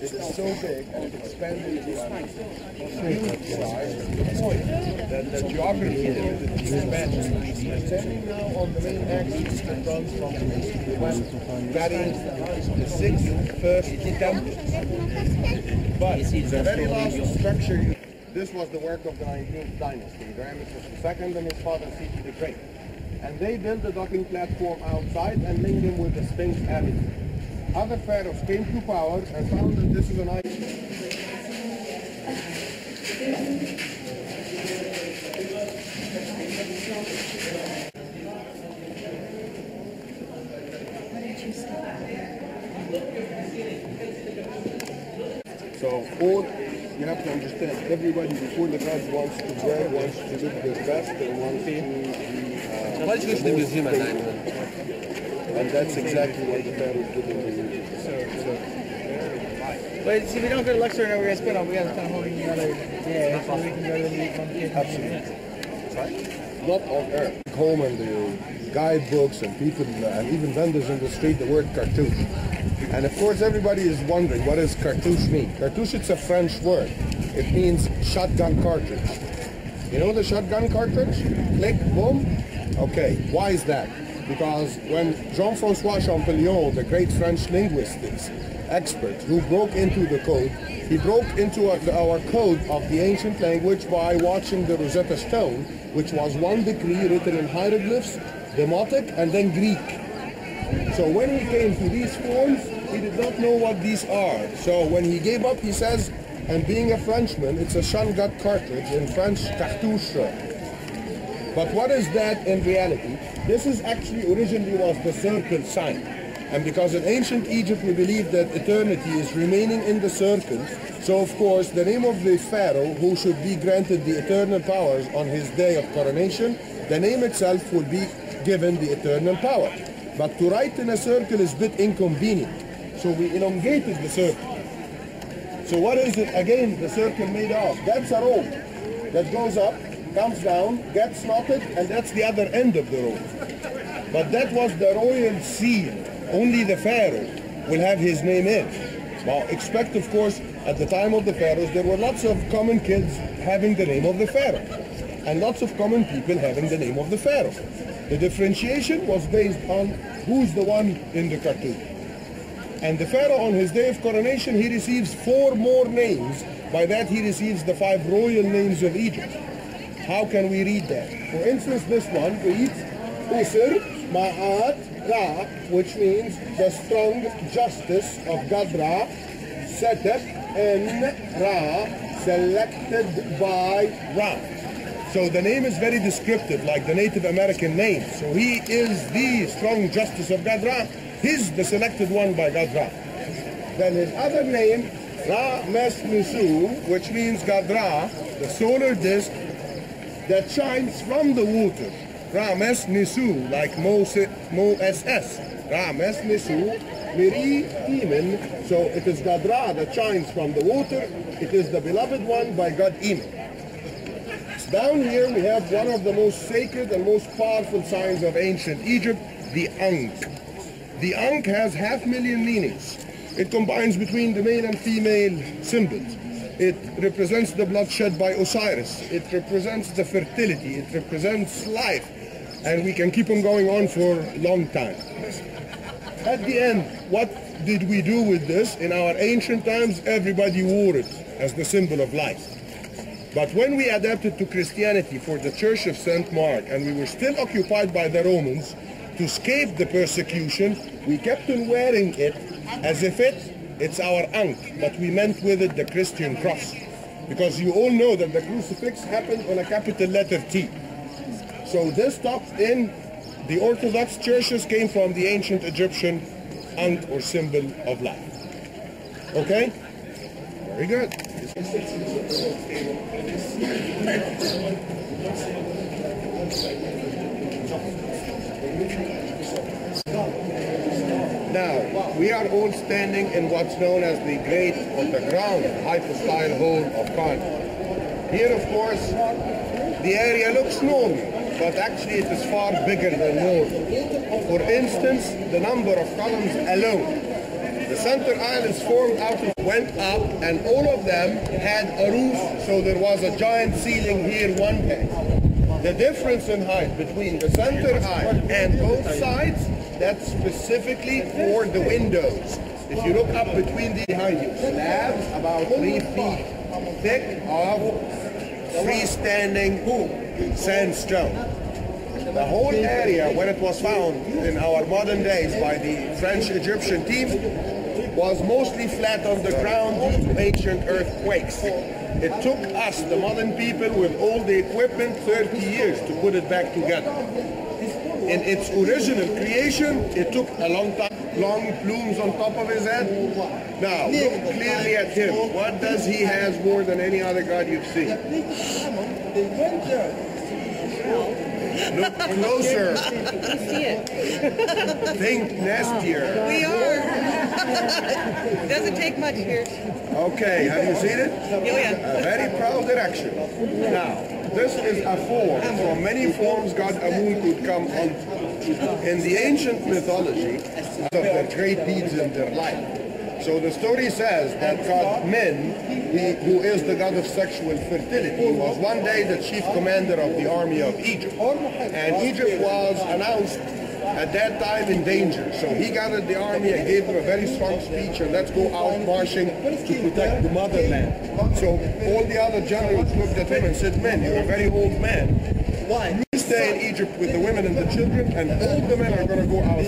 It is so big and it expanded to huge size the point that the geography limited the expansion. And standing now on the main axis that runs from the east to the west, that is the sixth first temple. But the very last structure, this was the work of the 19th dynasty, Ramesses II and his father Seti the Great. And they built a docking platform outside and linked him with the Sphinx Avenue. Other pharaohs came to power and found that this is an island. So all you have to understand, everybody before the god wants to wear, wants to look their best, and wants to uh, Why did you go to the museum at night? And that's exactly what the pharaohs did in the museum. But see, we don't go to Luxor and we're gonna spend all. We gotta spend a whole another day so we can go to the meet Absolutely. Not on earth. Home and the guidebooks and people and even vendors in the street the word cartouche. And of course everybody is wondering what does cartouche mean? Cartouche it's a French word. It means shotgun cartridge. You know the shotgun cartridge? Click, boom. Okay, why is that? Because when Jean-François Champollion, the great French linguistics expert who broke into the code, he broke into our, code of the ancient language by watching the Rosetta Stone, which was one decree written in hieroglyphs, Demotic, and then Greek. So when he came to these forms, he did not know what these are. So when he gave up, he says, and being a Frenchman, it's a Shangat cartridge, in French, cartouche. But what is that in reality? This is actually originally was the circle sign. And because in ancient Egypt we believe that eternity is remaining in the circle, so of course the name of the pharaoh who should be granted the eternal powers on his day of coronation, the name itself will be given the eternal power. But to write in a circle is a bit inconvenient. So we elongated the circle. So what is it again the circle made of? That's a rope that goes up, comes down, gets knotted, and that's the other end of the rope. But that was the royal seal. Only the pharaoh will have his name in. Now expect of course at the time of the pharaohs there were lots of common kids having the name of the pharaoh and lots of common people having the name of the pharaoh. The differentiation was based on who's the one in the cartoon. And the pharaoh on his day of coronation, he receives four more names. By that he receives the five royal names of Egypt. How can we read that? For instance, this one reads Ma'at Ra, which means the strong justice of God Ra, Setet and Ra, selected by Ra. So the name is very descriptive, like the Native American name. So he is the strong justice of God Ra. He's the selected one by God Ra. Then his other name, Ra Mes Nusu, which means God Ra, the solar disk that shines from the water. Ra Mes Nisu, like Mo, Mo SS. Ra Mes Nisu, Miri Imen. So it is God Ra that shines from the water. It is the beloved one by God Imen. Down here we have one of the most sacred and most powerful signs of ancient Egypt, the Ankh. The Ankh has half million meanings. It combines between the male and female symbols. It represents the blood shed by Osiris. It represents the fertility. It represents life. And we can keep on going on for a long time. At the end, what did we do with this? In our ancient times, everybody wore it as the symbol of life. But when we adapted to Christianity for the Church of St. Mark, and we were still occupied by the Romans, to escape the persecution, we kept on wearing it as if it, it's our ankh, but we meant with it the Christian cross. Because you all know that the crucifix happened on a capital letter T. So this top in the Orthodox churches came from the ancient Egyptian ankh or symbol of life. Okay? Very good. Now, we are all standing in what's known as the great or the ground hypostyle hole of Khan. Here, of course, the area looks normal, but actually it is far bigger than normal. For instance, the number of columns alone The center aisle is formed out of went up, and all of them had a roof, so there was a giant ceiling here one day. The difference in height between the center island and both sides, that's specifically for the windows. If you look up between the behind you, slabs about three feet thick of freestanding sandstone. The whole area, when it was found in our modern days by the French-Egyptian team, was mostly flat on the ground due to ancient earthquakes. It took us, the modern people, with all the equipment, 30 years to put it back together. In its original creation, it took a long time. Long plumes on top of his head. Now, look clearly at him. What does he has more than any other god you've seen? Look closer. see it. Think nastier. We are. Doesn't take much here. Okay, have you seen it? Oh, yeah. A very proud direction. Now, this is a form. From many forms God Amun could come onto. In the ancient mythology, of their great deeds in their life. So the story says that God Min, who is the god of sexual fertility, was one day the chief commander of the army of Egypt. And Egypt was announced at that time in danger. So he gathered the army and gave them a very strong speech and let's go out marching to protect the motherland. So all the other generals looked at him and said, men, you're a very old man. Why? You stay in Egypt with the women and the children and all the men are going to go out.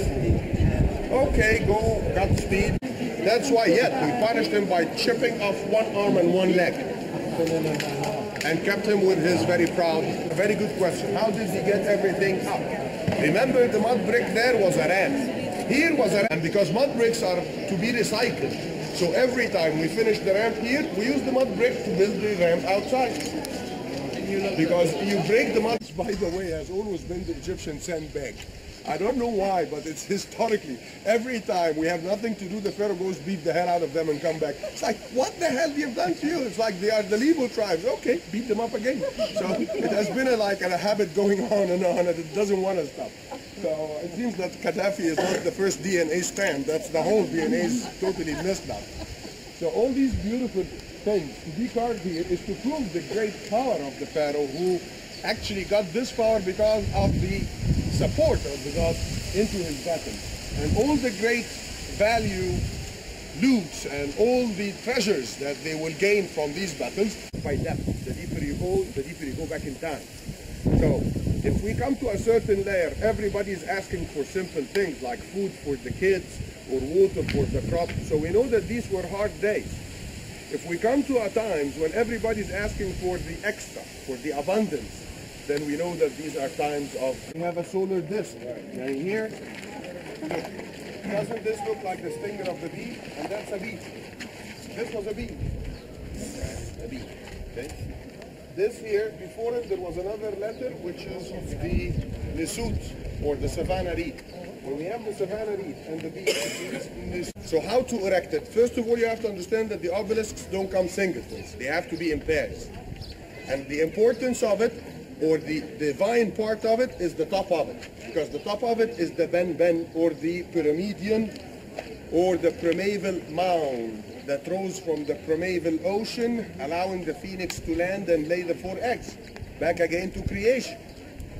Okay, go, got speed. That's why yet we punished him by chipping off one arm and one leg. And kept him with his very proud, very good question. How did he get everything up? Remember the mud brick there was a ramp. Here was a ramp because mud bricks are to be recycled. So every time we finish the ramp here, we use the mud brick to build the ramp outside. Because you break the mud, by the way, has always been the Egyptian sandbag. I don't know why, but it's historically. Every time we have nothing to do, the Pharaoh goes beat the hell out of them and come back. It's like, what the hell you've done to you? It's like they are the Libu tribes. Okay, beat them up again. So it has been a, like a habit going on and on, and it doesn't want to stop. So it seems that Gaddafi is not the first DNA strand. That's the whole DNA is totally messed up. So all these beautiful things to be carved here is to prove the great power of the Pharaoh who actually got this power because of the support of the gods into his battles. And all the great value loot and all the treasures that they will gain from these battles by depth. The deeper you go, the deeper you go back in time. So if we come to a certain layer, everybody is asking for simple things like food for the kids or water for the crop. So we know that these were hard days. If we come to a times when everybody's asking for the extra, for the abundance, then we know that these are times of... We have a solar disk. And here, doesn't this look like the stinger of the bee? And that's a bee. This was a bee. A bee. Okay? This here, before it, there was another letter, which is the Nisut, or the Savannah reed. When we have the Savannah reed and the bee, so how to erect it? First of all, you have to understand that the obelisks don't come singletons. They have to be in pairs. And the importance of it or the divine part of it is the top of it. Because the top of it is the Ben Ben or the Pyramidion or the primeval mound that rose from the primeval ocean, allowing the phoenix to land and lay the four eggs back again to creation.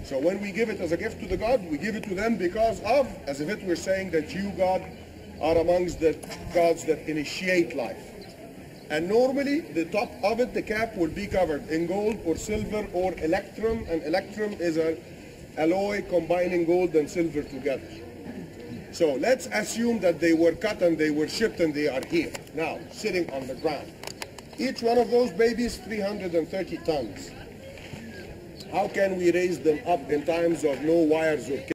So when we give it as a gift to the God, we give it to them because of, as if it were saying that you, God, are amongst the gods that initiate life. And normally, the top of it, the cap will be covered in gold or silver or electrum. And electrum is an alloy combining gold and silver together. So let's assume that they were cut and they were shipped and they are here, now, sitting on the ground. Each one of those babies, 330 tons. How can we raise them up in times of no wires or